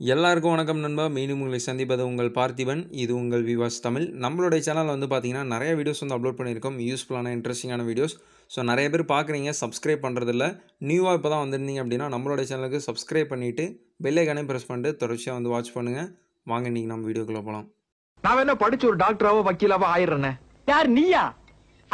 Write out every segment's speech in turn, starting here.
எல்லாருக்கும் வணக்கம் நண்பா. மீண்டும் உங்களை சந்திப்பது உங்கள் பார்த்திபன். இது உங்கள் விவாஸ் தமிழ். நம்மளுடைய சேனல் வந்து பார்த்தீங்கன்னா நிறைய வீடியோஸ் வந்து அப்லோட் பண்ணியிருக்கோம். யூஸ்ஃபுல்லான இன்ட்ரெஸ்டிங்கான வீடியோஸ் ஸோ நிறைய பேர் பார்க்குறீங்க சப்ஸ்கிரைப் பண்ணுறதில்ல நியூவாக இப்போ தான் வந்திருந்தீங்க அப்படின்னா நம்மளுடைய சேனலுக்கு சப்ஸ்கிரைப் பண்ணிவிட்டு பெல்லைக்கானே ப்ரெஸ் பண்ணிட்டு தொடர்ச்சியாக வந்து வாட்ச் பண்ணுங்கள் வாங்க இன்றைக்கி நம்ம வீடியோக்குள்ளே போகலாம் நான் என்ன படிச்சு ஒரு டாக்டராவோ வக்கீலாவோ ஆயிடுறேனே. யார் நீயா?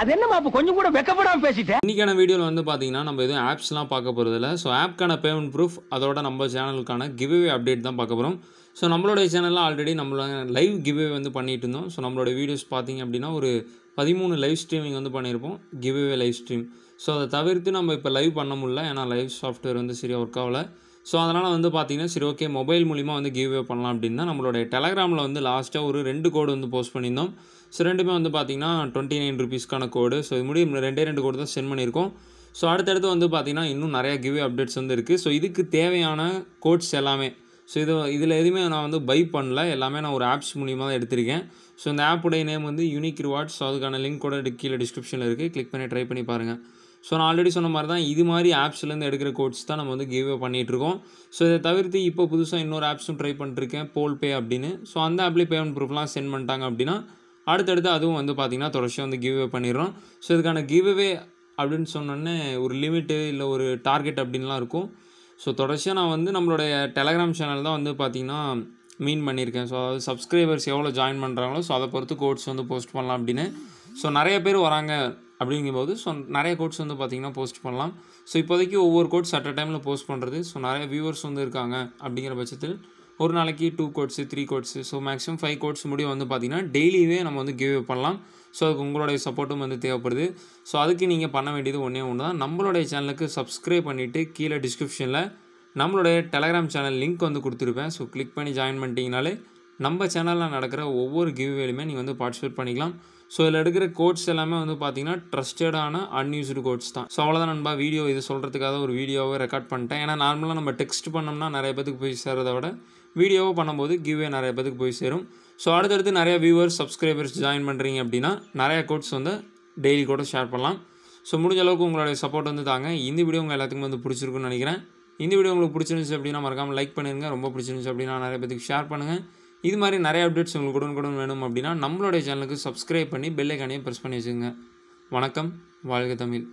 அது என்னமா அப்ப கொஞ்சம் கூட வெக்கப்படாம பேசிட்டேன் இன்றைக்கான வீடியோவில் வந்து பார்த்தீங்கன்னா நம்ம எதுவும் ஆப்ஸ்லாம் பார்க்க போகிறதில்ல ஸோ ஆப்க்கான பேமெண்ட் ப்ரூஃப் அதோட நம்ம சேனலுக்கான கிவ்வே அப்டேட் தான் பார்க்க போகிறோம் ஸோ நம்மளுடைய சேனலில் ஆல்ரெடி நம்மளோட லைவ் கிவ்வே வந்து பண்ணிட்டு இருந்தோம். ஸோ நம்மளோட வீடியோஸ் பார்த்தீங்க அப்படின்னா ஒரு பதிமூணு லைவ் ஸ்ட்ரீமிங் வந்து பண்ணியிருப்போம். கிவ்வே லைவ் ஸ்ட்ரீம் ஸோ அதை தவிர்த்து நம்ம இப்போ லைவ் பண்ண முடியல. ஏன்னா லைவ் சாஃப்ட்வேர் வந்து சரியாக ஒர்க் ஆகலை. ஸோ அதனால் வந்து பார்த்தீங்கன்னா சரி ஓகே மொபைல் மூலிமா வந்து கிவ்வே பண்ணலாம் அப்படின்னு தான் நம்மளுடைய டெலகிராமில் வந்து லாஸ்ட்டாக ஒரு ரெண்டு கோடு வந்து போஸ்ட் பண்ணியிருந்தோம். ஸோ ரெண்டுமே வந்து பார்த்தீங்கன்னா டுவெண்ட்டி நைன் ருபீஸ்க்கான கோடு ஸோ இது முடியும் ரெண்டே ரெண்டு கோடு தான் சென்ட் பண்ணியிருக்கோம். ஸோ அடுத்தடுத்து வந்து பார்த்திங்கன்னா இன்னும் நிறையா கிவ்வே அப்டேட்ஸ் வந்து இருக்குது ஸோ இதுக்கு தேவையான கோட்ஸ் எல்லாமே. ஸோ இது இதில் எதுவுமே நான் வந்து பை பண்ணல. எல்லாமே நான் ஒரு ஆப்ஸ் மூலியமாக தான் எடுத்திருக்கேன். ஸோ இந்த ஆப்புடைய நேம் வந்து யூனிக் ரிவார்ட்ஸ் ஸோ அதுக்கான லிங்க் கூட கீழே டிஸ்கிரிப்ஷனில் இருக்குது கிளிக் பண்ணி ட்ரை பண்ணி பாருங்கள் ஸோ நான் ஆல்ரெடி சொன்ன மாதிரி தான் இது மாதிரி ஆப்ஸ்லேருந்து எடுக்கிற கோட்ஸ் தான் நம்ம வந்து கிவ்வே பண்ணிகிட்ருக்கோம் ஸோ இதை தவிர்த்து இப்போ புதுசாக இன்னொரு ஆப்ஸும் ட்ரை பண்ணிட்டுருக்கேன் போல் பே அப்படின்னு. ஸோ அந்த ஆப்லேயே பேமெண்ட் ப்ரூஃப்லாம் சென்ட் பண்ணிட்டாங்க அப்படின்னா அடுத்தடுத்து அதுவும் வந்து பார்த்திங்கன்னா தொடர்ச்சியாக வந்து கிவ்வே பண்ணிடுறோம். ஸோ இதுக்கான கிவ்வே அப்படின்னு சொன்னோன்னே ஒரு லிமிட்டு இல்லை ஒரு டார்கெட் அப்படின்லாம் இருக்கும். ஸோ தொடர்ச்சியாக நான் வந்து நம்மளுடைய டெலகிராம் சேனல் தான் வந்து பார்த்திங்கன்னா மீன் பண்ணியிருக்கேன். ஸோ அதாவது சப்ஸ்கிரைபர்ஸ் எவ்வளோ ஜாயின் பண்ணுறாங்களோ ஸோ அதை பொறுத்து கோட்ஸ் வந்து போஸ்ட் பண்ணலாம் அப்படின்னு. ஸோ நிறைய பேர் வராங்க. அப்படிங்கும்போது ஸோ நிறைய கோட்ஸ் வந்து பார்த்திங்கன்னா போஸ்ட் பண்ணலாம். ஸோ இப்போதைக்கு ஒவ்வொரு கோட்ஸ் அட் அ டைமில் போஸ்ட் பண்ணுறது ஸோ நிறைய வியூவர்ஸ் வந்து இருக்காங்க அப்படிங்கிற பட்சத்தில் ஒரு நாளைக்கு two codes three codes so maximum five codes முடிவு வந்து பார்த்திங்கன்னா டெய்லியே நம்ம வந்து கிவ் பண்ணலாம். ஸோ அதுக்கு உங்களுடைய சப்போர்ட்டும் வந்து தேவைப்படுது. ஸோ அதுக்கு நீங்கள் பண்ண வேண்டியது ஒன்றே ஒன்று தான் நம்மளுடைய சேனலுக்கு சப்ஸ்கிரைப் பண்ணிவிட்டு கீழே டிஸ்கிரிப்ஷனில் நம்மளுடைய டெலகிராம் சேனல் லிங்க் வந்து கொடுத்துருப்பேன். ஸோ கிளிக் பண்ணி ஜாயின் பண்ணிட்டீங்கனாலே நம்ம சேனலில் நடக்கிற ஒவ்வொரு கிவ்வேலையுமே நீங்கள் வந்து பார்ட்டிசிபேட் பண்ணிக்கலாம். ஸோ இதில் எடுக்கிற கோட்ஸ் எல்லாமே வந்து பார்த்தீங்கன்னா ட்ரஸ்டடான அன்யூஸ்டு கோட்ஸ் தான். ஸோ அவ்வளோதான் நண்பா. வீடியோ இது சொல்கிறதுக்காக ஒரு வீடியோவை ரெக்கார்ட் பண்ணிட்டேன். ஏன்னா நார்மலாக நம்ம டெக்ஸ்ட் பண்ணோம்னா நிறைய பேத்துக்கு போய் சேர்றத விட வீடியோவை பண்ணும்போது கிவ்வே நிறைய பேத்துக்கு போய் சேரும். ஸோ அடுத்தடுத்து நிறைய வியூவர்ஸ் சப்ஸ்கிரைபர்ஸ் ஜாயின் பண்ணுறீங்க அப்படின்னா நிறைய கோட்ஸ் வந்து டெய்லி கூட ஷேர் பண்ணலாம். ஸோ முடிஞ்ச அளவுக்கு உங்களுடைய சப்போர்ட் வந்து தாங்க. இந்த வீடியோ உங்கள் எல்லாத்துக்கும் வந்து பிடிச்சிருக்குன்னு நினைக்கிறேன். இந்த வீடியோ உங்களுக்கு பிடிச்சிருந்துச்சு அப்படின்னா மறக்காமல் லைக் பண்ணிடுங்க ரொம்ப பிடிச்சிருந்துச்சு அப்படின்னா நிறைய பேத்துக்கு ஷேர் பண்ணுங்கள் இது மாதிரி நிறைய அப்டேட்ஸ் உங்களுக்கு உடனுக்குடன் வேணும் அப்படின்னா நம்மளுடைய சேனலுக்கு சப்ஸ்கிரைப் பண்ணி பெல்லைக்கானையும் ப்ரெஸ் பண்ணி வச்சுக்கோங்க. வணக்கம். வாழ்க தமிழ்.